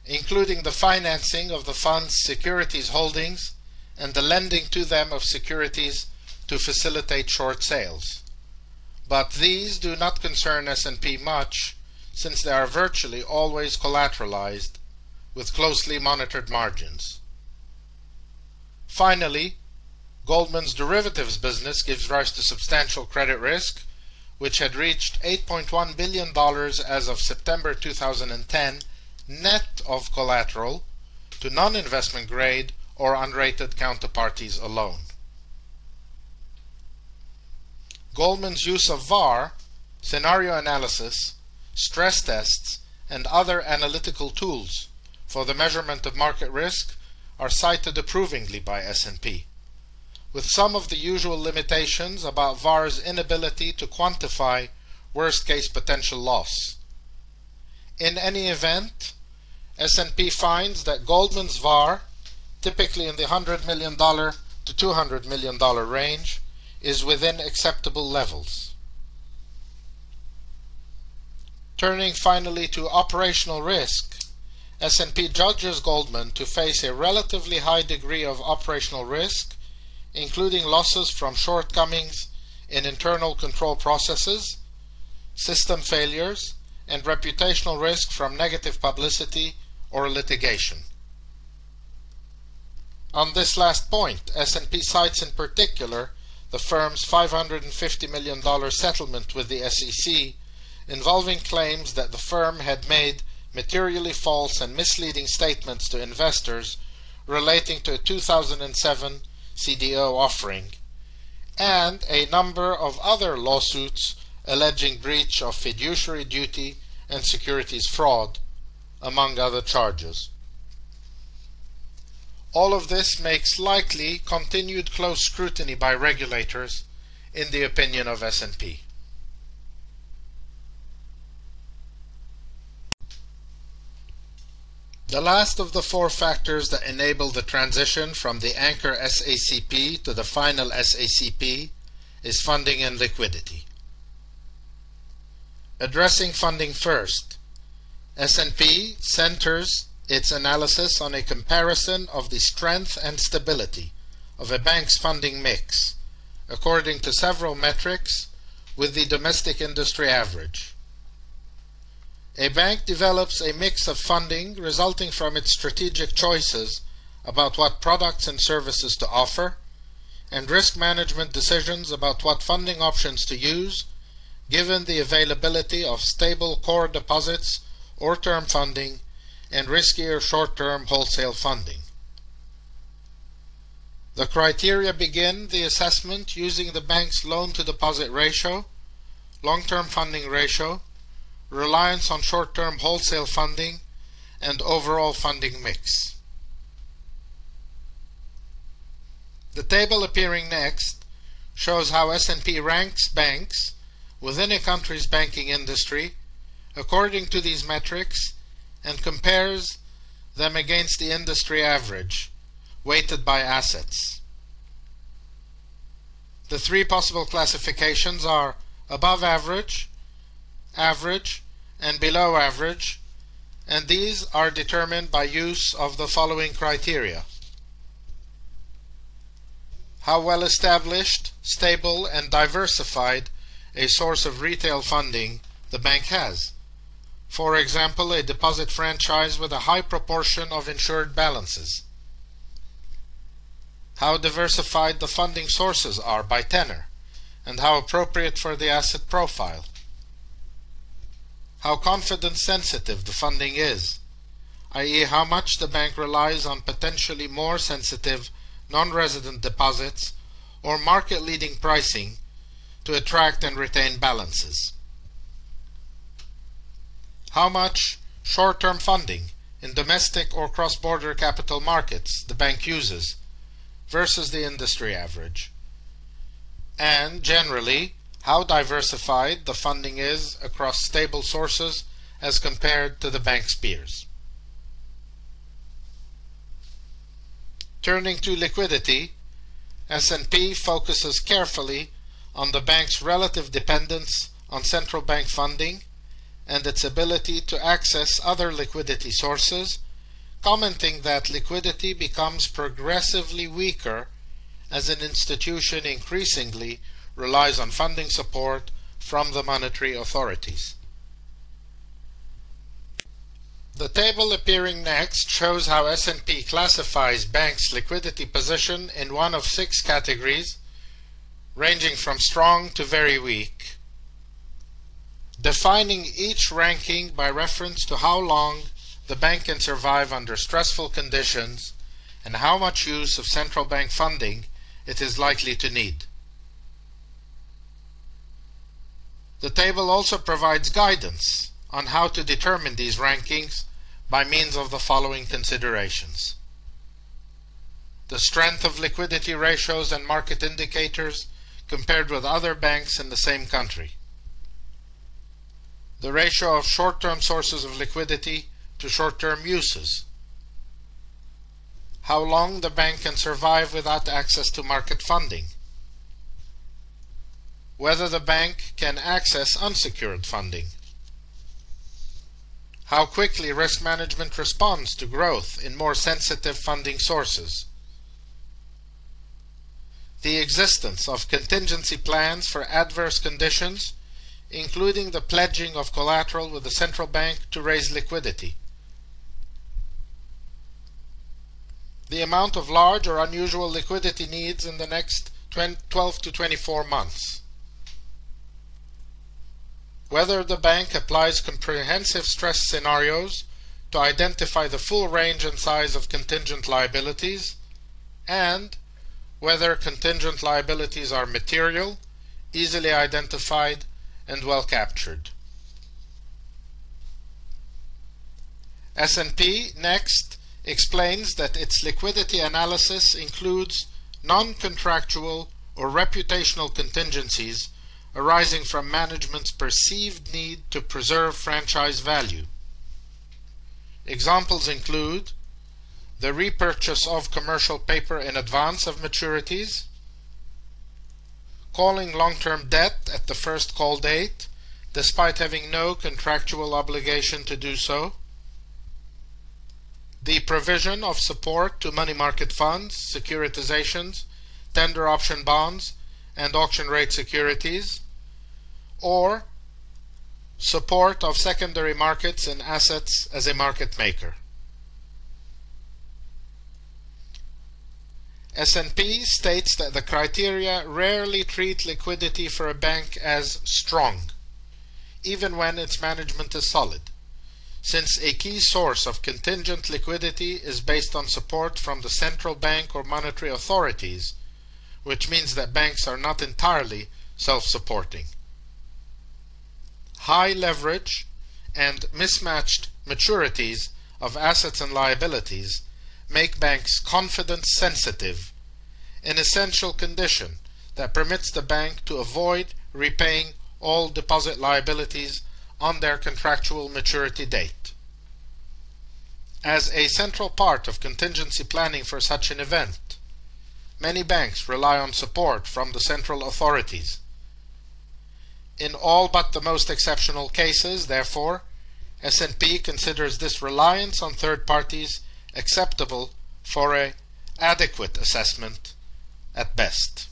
including the financing of the fund's securities holdings and the lending to them of securities to facilitate short sales. But these do not concern S&P much since they are virtually always collateralized with closely monitored margins. Finally, Goldman's derivatives business gives rise to substantial credit risk, which had reached $8.1 billion as of September 2010 net of collateral to non-investment grade or unrated counterparties alone. Goldman's use of VAR, scenario analysis, stress tests, and other analytical tools for the measurement of market risk are cited approvingly by S&P, with some of the usual limitations about VAR's inability to quantify worst-case potential loss. In any event, S&P finds that Goldman's VAR, typically in the $100 million to $200 million range, is within acceptable levels. Turning finally to operational risk, S&P judges Goldman to face a relatively high degree of operational risk, including losses from shortcomings in internal control processes, system failures, and reputational risk from negative publicity or litigation. On this last point, S&P cites in particular the firm's $550 million settlement with the SEC involving claims that the firm had made materially false and misleading statements to investors relating to a 2007 CDO offering, and a number of other lawsuits alleging breach of fiduciary duty and securities fraud, among other charges. All of this makes likely continued close scrutiny by regulators in the opinion of S&P. The last of the four factors that enable the transition from the anchor SACP to the final SACP is funding and liquidity. Addressing funding first, S&P centers its analysis on a comparison of the strength and stability of a bank's funding mix according to several metrics with the domestic industry average. A bank develops a mix of funding resulting from its strategic choices about what products and services to offer, and risk management decisions about what funding options to use, given the availability of stable core deposits or term funding and riskier short-term wholesale funding. The criteria begin the assessment using the bank's loan-to-deposit ratio, long-term funding ratio, reliance on short-term wholesale funding, and overall funding mix. The table appearing next shows how S&P ranks banks within a country's banking industry according to these metrics and compares them against the industry average, weighted by assets. The three possible classifications are above average, average, and below average, and these are determined by use of the following criteria. How well established, stable, and diversified a source of retail funding the bank has. For example, a deposit franchise with a high proportion of insured balances. How diversified the funding sources are by tenor, and how appropriate for the asset profile how confidence sensitive the funding is, i.e., how much the bank relies on potentially more sensitive non resident deposits or market leading pricing to attract and retain balances. How much short term funding in domestic or cross border capital markets the bank uses versus the industry average. And generally, how diversified the funding is across stable sources as compared to the bank's peers. Turning to liquidity, S&P focuses carefully on the bank's relative dependence on central bank funding and its ability to access other liquidity sources, commenting that liquidity becomes progressively weaker as an institution increasingly relies on funding support from the monetary authorities. The table appearing next shows how S&P classifies banks' liquidity position in one of six categories, ranging from strong to very weak, defining each ranking by reference to how long the bank can survive under stressful conditions and how much use of central bank funding it is likely to need. The table also provides guidance on how to determine these rankings by means of the following considerations. The strength of liquidity ratios and market indicators compared with other banks in the same country. The ratio of short-term sources of liquidity to short-term uses. How long the bank can survive without access to market funding whether the bank can access unsecured funding, how quickly risk management responds to growth in more sensitive funding sources, the existence of contingency plans for adverse conditions, including the pledging of collateral with the central bank to raise liquidity. The amount of large or unusual liquidity needs in the next 12 to 24 months. Whether the bank applies comprehensive stress scenarios to identify the full range and size of contingent liabilities, and whether contingent liabilities are material, easily identified, and well captured. S&P next explains that its liquidity analysis includes non-contractual or reputational contingencies arising from management's perceived need to preserve franchise value. Examples include the repurchase of commercial paper in advance of maturities, calling long-term debt at the first call date, despite having no contractual obligation to do so, the provision of support to money market funds, securitizations, tender option bonds, and auction rate securities, or support of secondary markets and assets as a market maker. S&P states that the criteria rarely treat liquidity for a bank as strong, even when its management is solid, since a key source of contingent liquidity is based on support from the central bank or monetary authorities, which means that banks are not entirely self-supporting. High leverage and mismatched maturities of assets and liabilities make banks confidence sensitive, an essential condition that permits the bank to avoid repaying all deposit liabilities on their contractual maturity date. As a central part of contingency planning for such an event, many banks rely on support from the central authorities. In all but the most exceptional cases, therefore, S&P considers this reliance on third parties acceptable for a adequate assessment at best.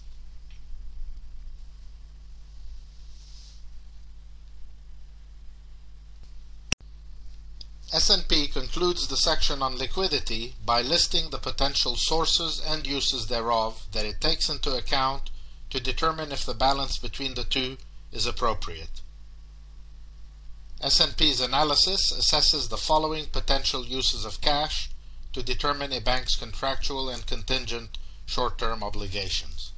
S&P concludes the section on liquidity by listing the potential sources and uses thereof that it takes into account to determine if the balance between the two is appropriate. S&P's analysis assesses the following potential uses of cash to determine a bank's contractual and contingent short-term obligations.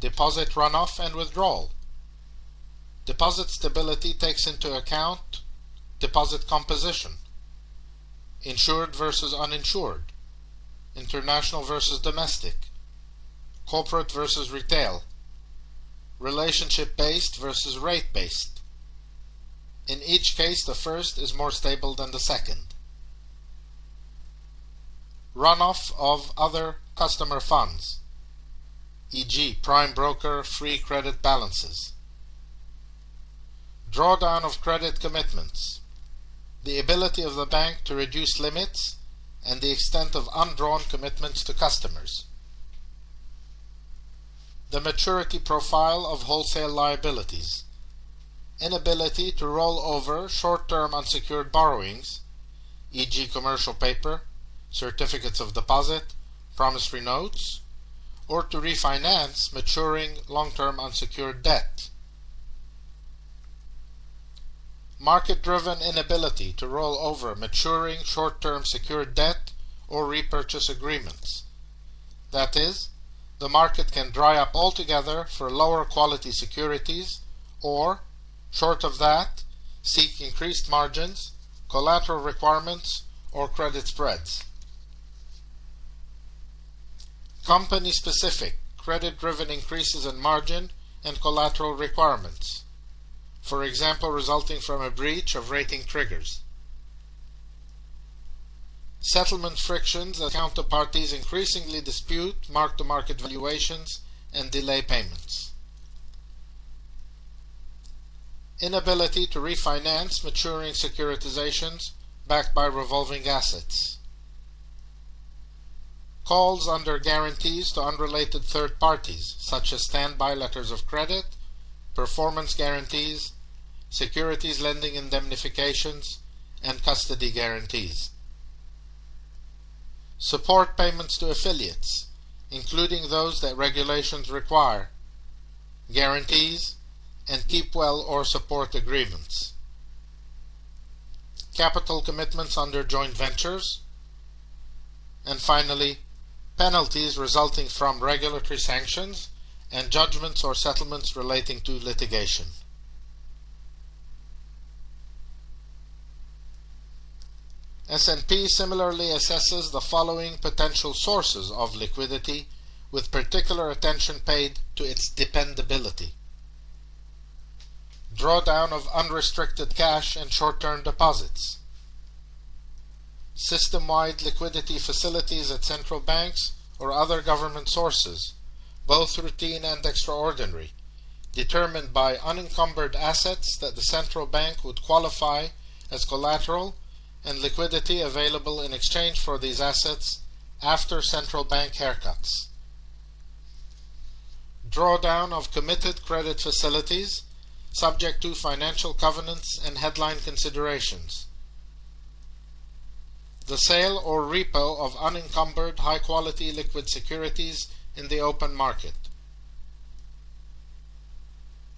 Deposit runoff and withdrawal. Deposit stability takes into account deposit composition, insured versus uninsured, international versus domestic, corporate versus retail, relationship-based versus rate-based. In each case, the first is more stable than the second runoff of other customer funds, e.g. prime broker free credit balances, drawdown of credit commitments, the ability of the bank to reduce limits and the extent of undrawn commitments to customers, the maturity profile of wholesale liabilities, inability to roll over short-term unsecured borrowings, e.g. commercial paper, certificates of deposit, promissory notes, or to refinance maturing long-term unsecured debt. Market-driven inability to roll over maturing short-term secured debt or repurchase agreements. That is, the market can dry up altogether for lower quality securities or, short of that, seek increased margins, collateral requirements, or credit spreads. Company-specific, credit-driven increases in margin and collateral requirements, for example resulting from a breach of rating triggers. Settlement frictions as counterparties increasingly dispute mark-to-market valuations and delay payments. Inability to refinance maturing securitizations backed by revolving assets calls under guarantees to unrelated third parties, such as standby letters of credit performance guarantees, securities lending indemnifications, and custody guarantees. Support payments to affiliates, including those that regulations require, guarantees, and keep well or support agreements. Capital commitments under joint ventures, and finally, penalties resulting from regulatory sanctions and judgments or settlements relating to litigation. S&P similarly assesses the following potential sources of liquidity with particular attention paid to its dependability. Drawdown of unrestricted cash and short-term deposits. System-wide liquidity facilities at central banks or other government sources, both routine and extraordinary, determined by unencumbered assets that the central bank would qualify as collateral and liquidity available in exchange for these assets after central bank haircuts. Drawdown of committed credit facilities subject to financial covenants and headline considerations. The sale or repo of unencumbered high-quality liquid securities in the open market.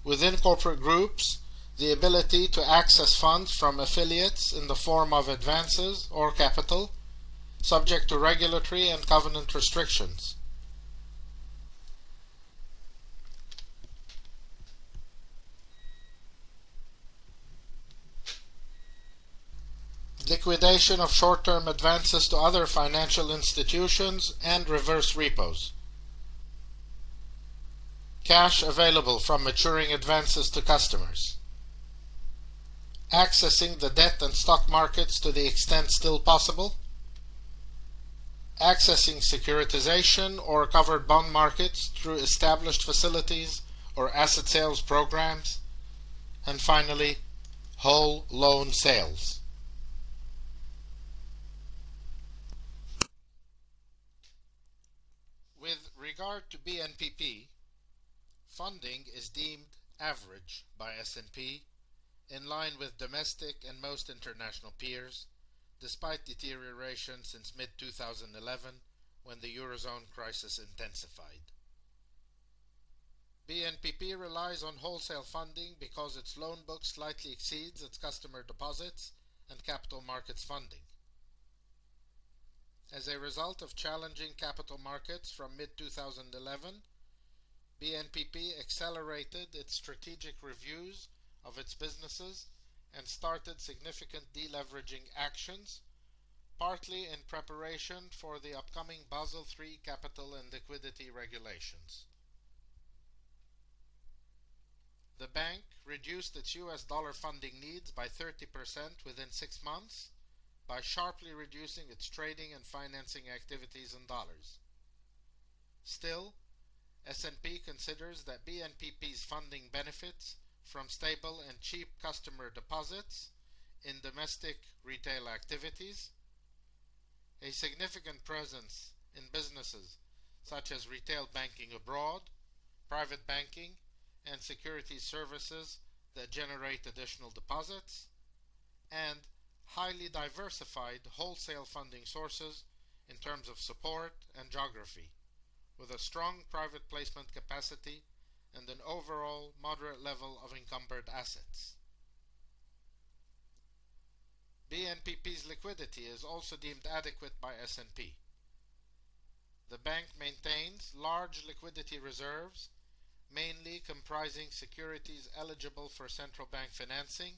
Within corporate groups, the ability to access funds from affiliates in the form of advances or capital, subject to regulatory and covenant restrictions. Liquidation of short-term advances to other financial institutions and reverse repos. Cash available from maturing advances to customers accessing the debt and stock markets to the extent still possible, accessing securitization or covered bond markets through established facilities or asset sales programs, and finally, whole loan sales. With regard to BNPP, funding is deemed average by S&P in line with domestic and most international peers, despite deterioration since mid-2011 when the Eurozone crisis intensified. BNPP relies on wholesale funding because its loan book slightly exceeds its customer deposits and capital markets funding. As a result of challenging capital markets from mid-2011, BNPP accelerated its strategic reviews of its businesses and started significant deleveraging actions, partly in preparation for the upcoming Basel III capital and liquidity regulations. The bank reduced its US dollar funding needs by 30% within six months by sharply reducing its trading and financing activities in dollars. Still, S&P considers that BNPP's funding benefits from stable and cheap customer deposits in domestic retail activities, a significant presence in businesses such as retail banking abroad, private banking, and security services that generate additional deposits, and highly diversified wholesale funding sources in terms of support and geography, with a strong private placement capacity and an overall moderate level of encumbered assets. BNPP's liquidity is also deemed adequate by S&P. The bank maintains large liquidity reserves, mainly comprising securities eligible for central bank financing,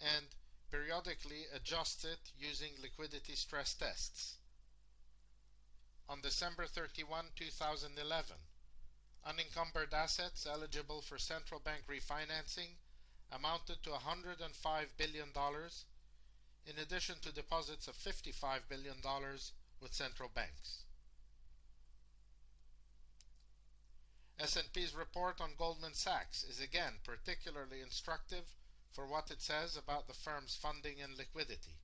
and periodically adjusts it using liquidity stress tests. On December 31, 2011, unencumbered assets eligible for central bank refinancing amounted to $105 billion, in addition to deposits of $55 billion with central banks. S&P's report on Goldman Sachs is again particularly instructive for what it says about the firm's funding and liquidity.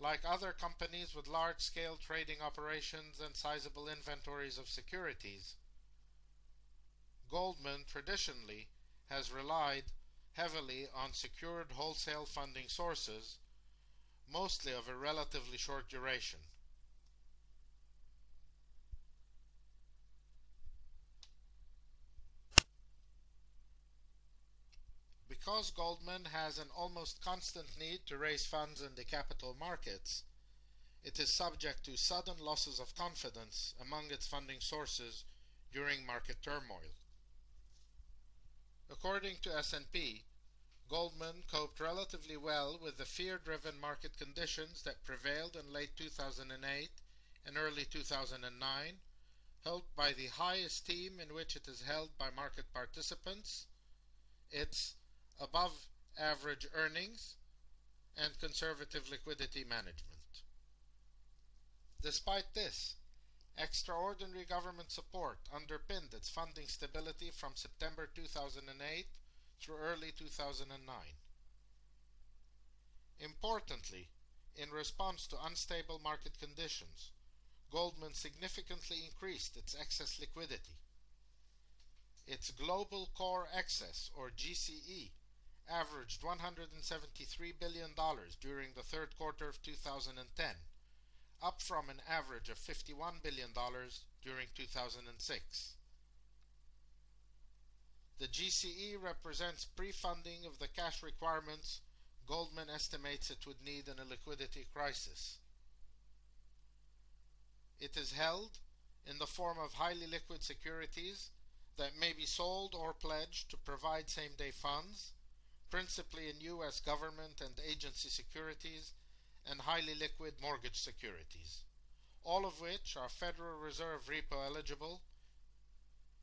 Like other companies with large-scale trading operations and sizable inventories of securities, Goldman traditionally has relied heavily on secured wholesale funding sources, mostly of a relatively short duration. Because Goldman has an almost constant need to raise funds in the capital markets, it is subject to sudden losses of confidence among its funding sources during market turmoil. According to S&P, Goldman coped relatively well with the fear-driven market conditions that prevailed in late 2008 and early 2009, helped by the high esteem in which it is held by market participants, its above average earnings, and conservative liquidity management. Despite this, extraordinary government support underpinned its funding stability from September 2008 through early 2009. Importantly, in response to unstable market conditions, Goldman significantly increased its excess liquidity. Its global core excess, or GCE, averaged $173 billion during the third quarter of 2010, up from an average of $51 billion during 2006. The GCE represents pre-funding of the cash requirements Goldman estimates it would need in a liquidity crisis. It is held in the form of highly liquid securities that may be sold or pledged to provide same-day funds principally in U.S. government and agency securities and highly liquid mortgage securities, all of which are Federal Reserve repo eligible,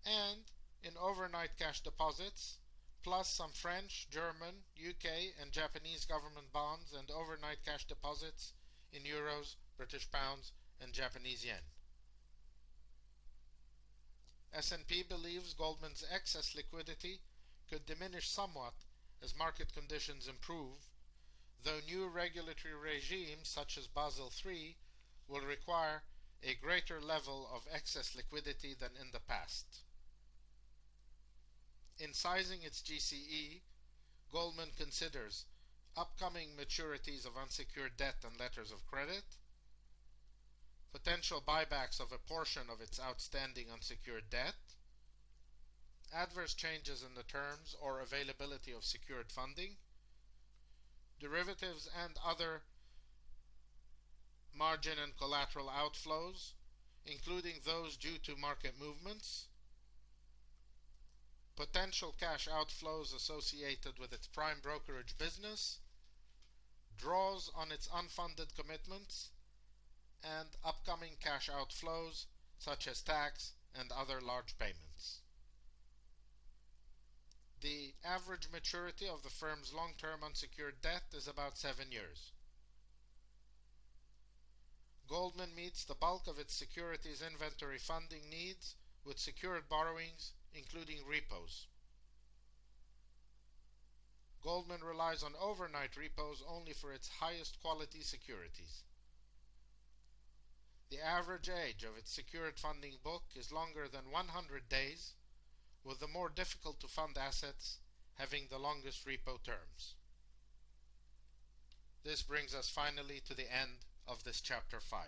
and in overnight cash deposits, plus some French, German, UK, and Japanese government bonds and overnight cash deposits in euros, British pounds, and Japanese yen. S&P believes Goldman's excess liquidity could diminish somewhat as market conditions improve, though new regulatory regimes such as Basel III will require a greater level of excess liquidity than in the past. In sizing its GCE, Goldman considers upcoming maturities of unsecured debt and letters of credit, potential buybacks of a portion of its outstanding unsecured debt, adverse changes in the terms or availability of secured funding, derivatives and other margin and collateral outflows, including those due to market movements, potential cash outflows associated with its prime brokerage business, draws on its unfunded commitments, and upcoming cash outflows such as tax and other large payments. The average maturity of the firm's long-term unsecured debt is about seven years. Goldman meets the bulk of its securities inventory funding needs with secured borrowings, including repos. Goldman relies on overnight repos only for its highest quality securities. The average age of its secured funding book is longer than 100 days with the more difficult to fund assets having the longest repo terms. This brings us finally to the end of this chapter 5.